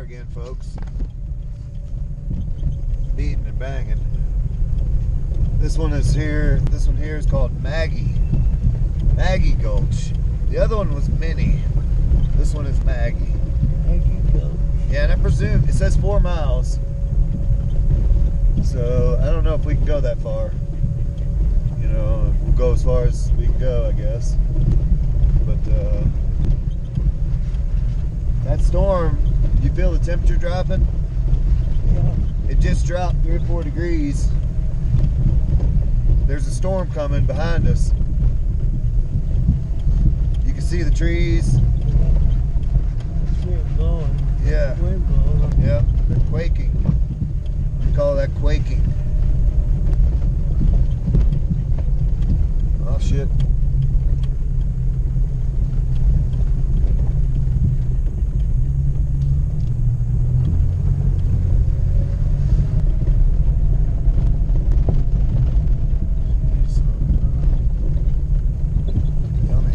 car again, folks. Beating and banging. This one is here. This one here is called Maggie. Maggie Gulch. The other one was Minnie. This one is Maggie. Thank you, Yeah, and I presume it says four miles. So I don't know if we can go that far. You know, we'll go as far as we can go, I guess. But uh, that storm, you feel the temperature dropping? Yeah. It just dropped three or four degrees. There's a storm coming behind us. You can see the trees. Yeah. Blowing. They're quaking. We call that quaking. Oh shit. Yummy.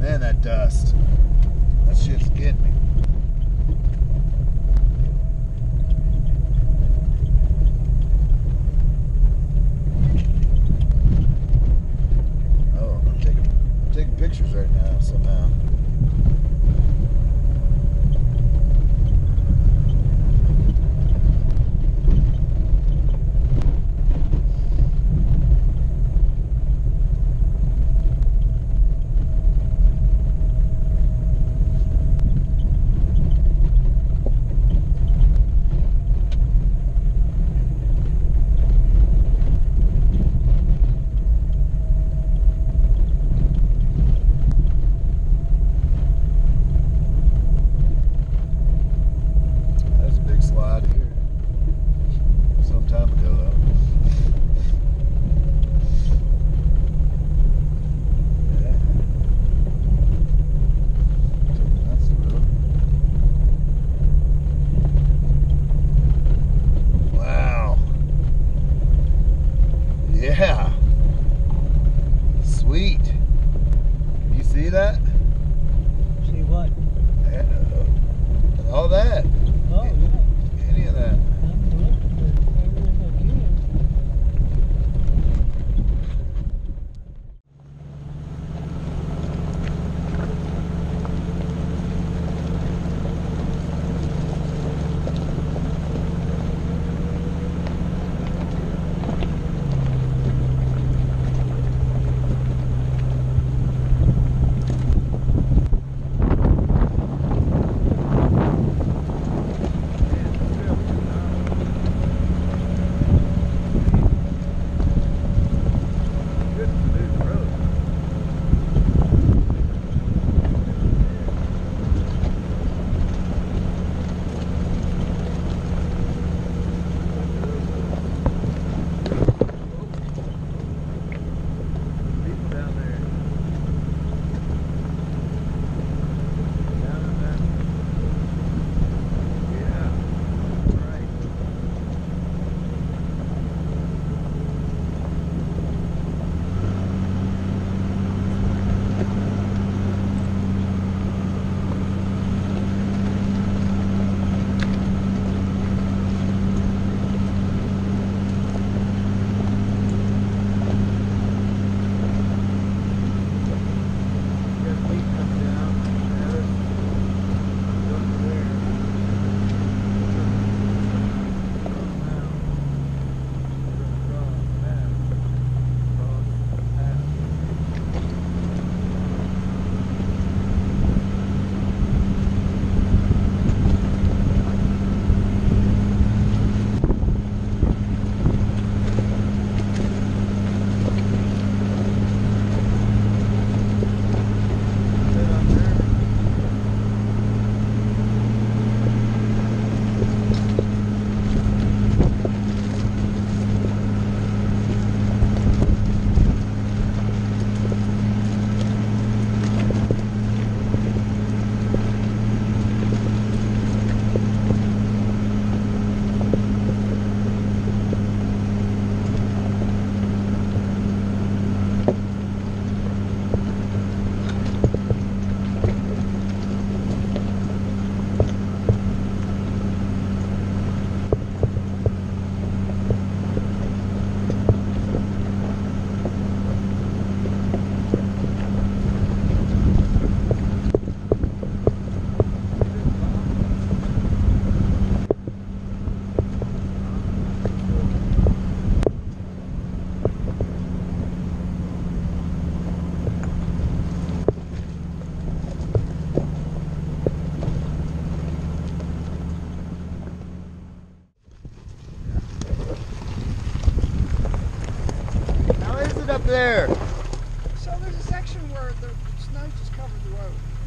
Man, that dust. That shit's getting me. Oh, I'm taking, I'm taking pictures right now somehow.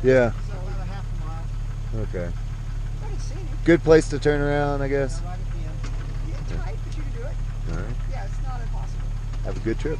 Yeah. So about a half a mile. Okay. But it's scenic. Good place to turn around, I guess. Right at the end. Yeah, tight, but you can do it. All right. Yeah, it's not impossible. Have a good trip.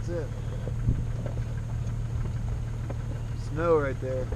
That's it. Snow right there.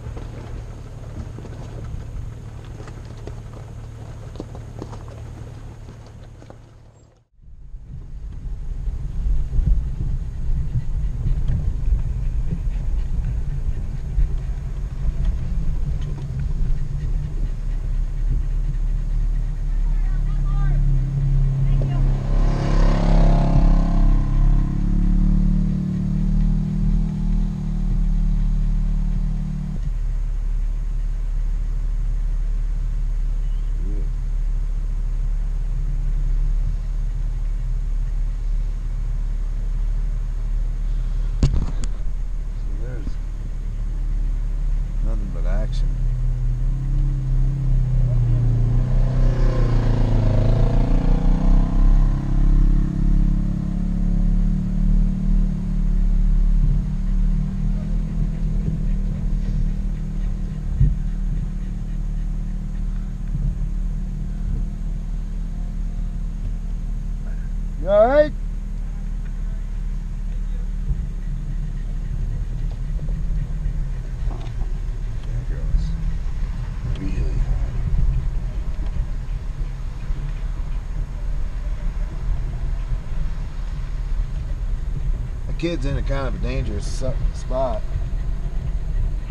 So there's nothing but action. You all right? That girl's really hot. Kid's in a kind of a dangerous spot.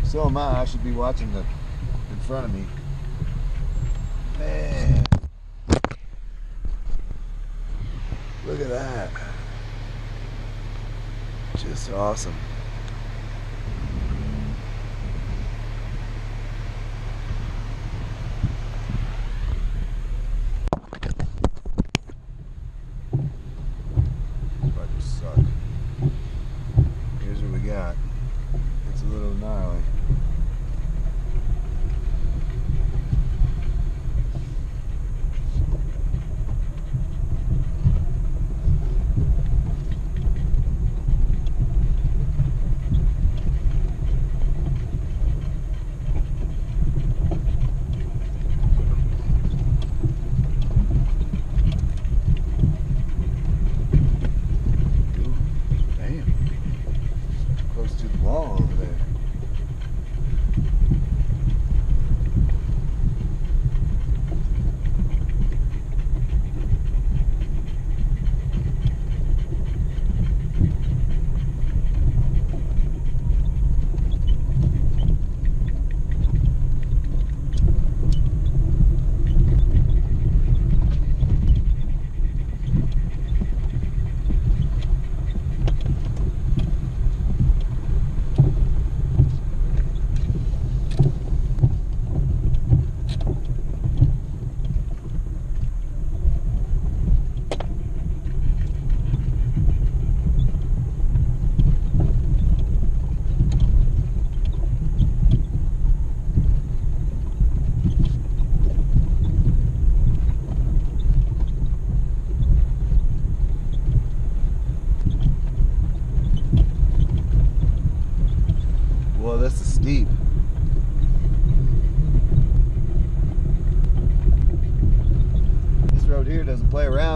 So am I. I should be watching the in front of me. Man. Look at that. Just awesome.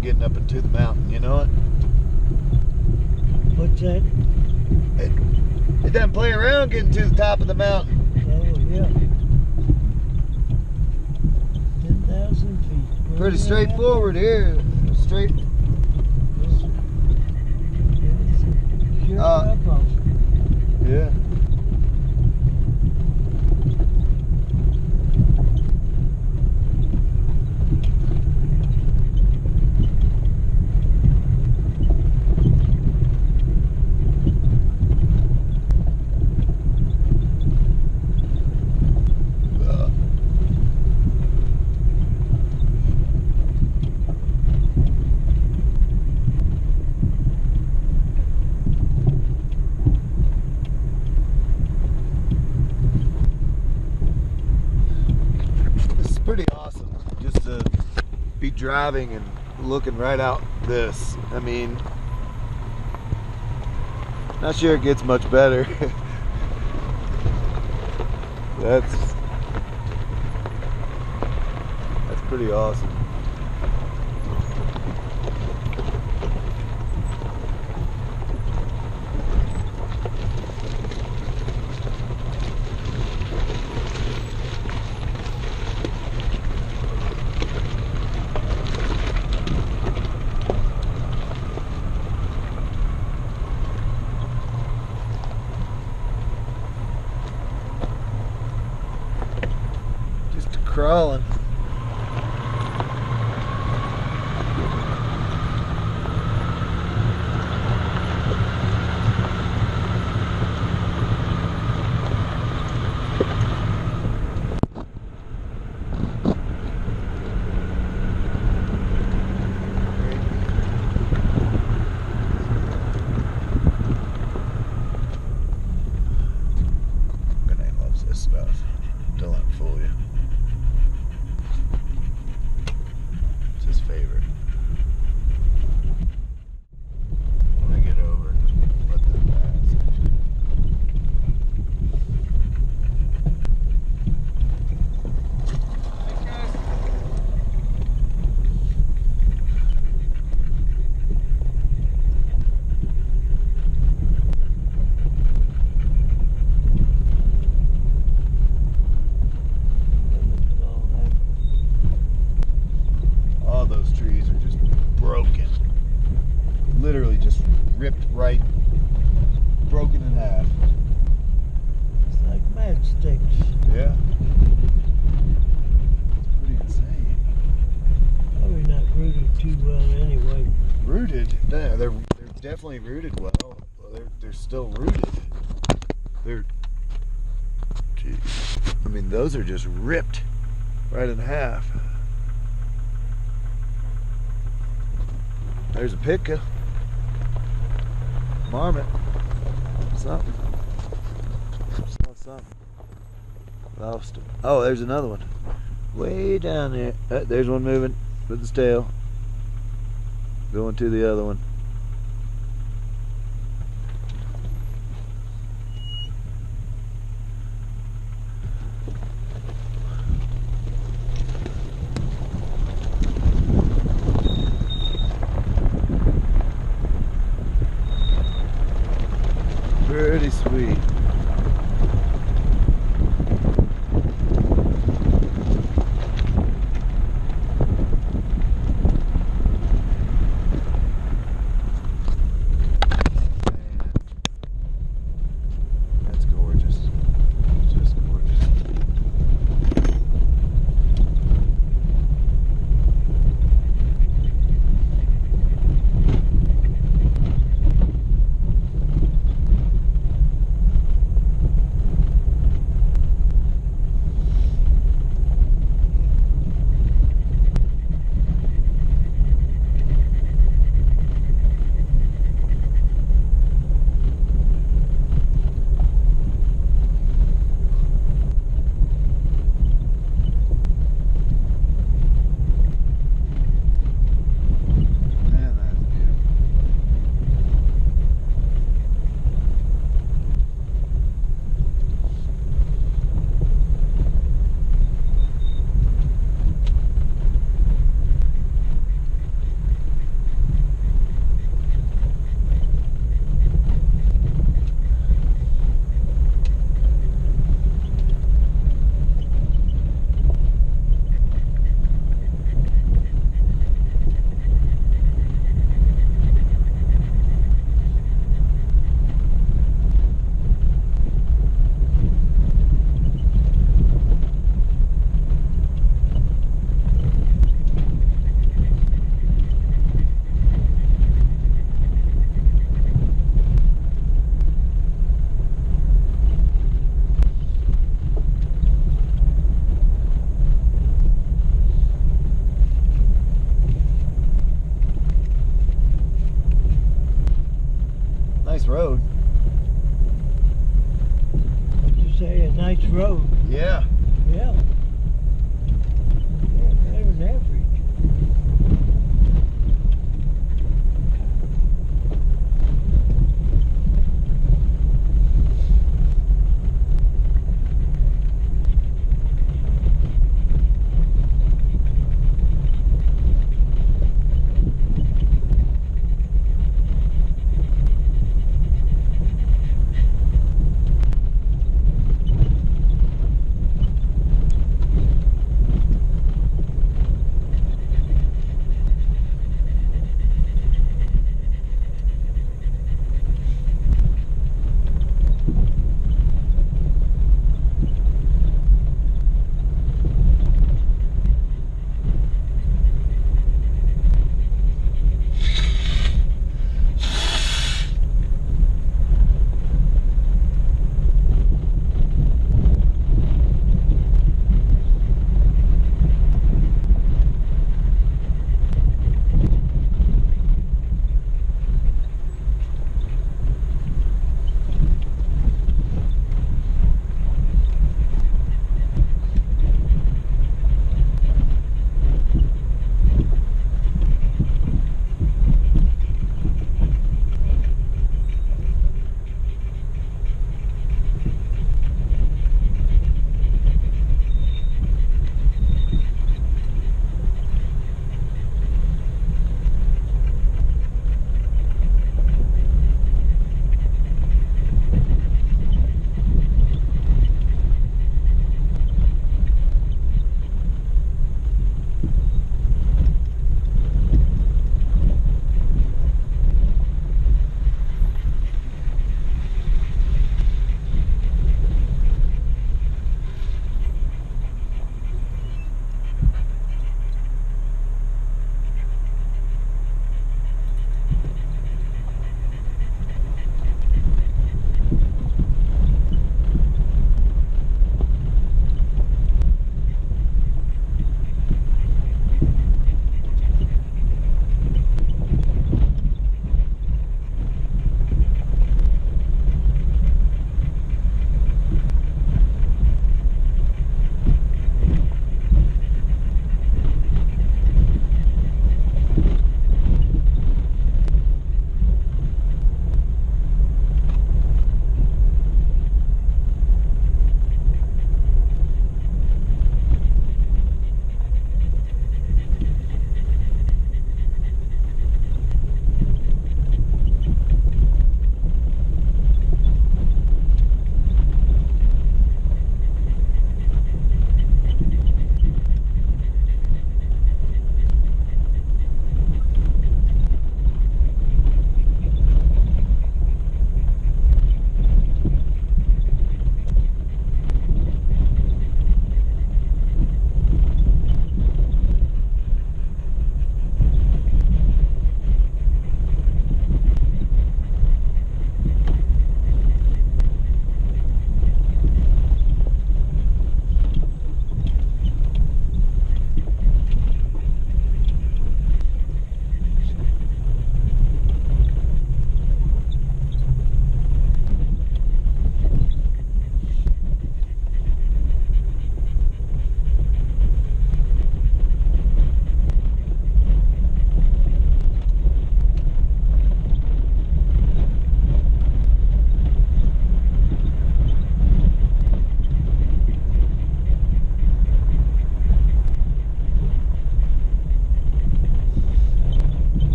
Getting up into the mountain, you know it? What's that? It doesn't play around getting to the top of the mountain. Oh, yeah. 10,000 feet. Where Pretty straightforward here. Straight. Uh. Yeah. Ugh. This is pretty awesome just to be driving and looking right out this. I mean, not sure it gets much better. that's that's pretty awesome. Rooted well. Well, They're they're still rooted. They're. Gee. I mean, those are just ripped right in half. There's a pitka. Marmot. Something. Saw something. Lost him. Oh, there's another one. Way down there. Uh, there's one moving with its tail. Going to the other one.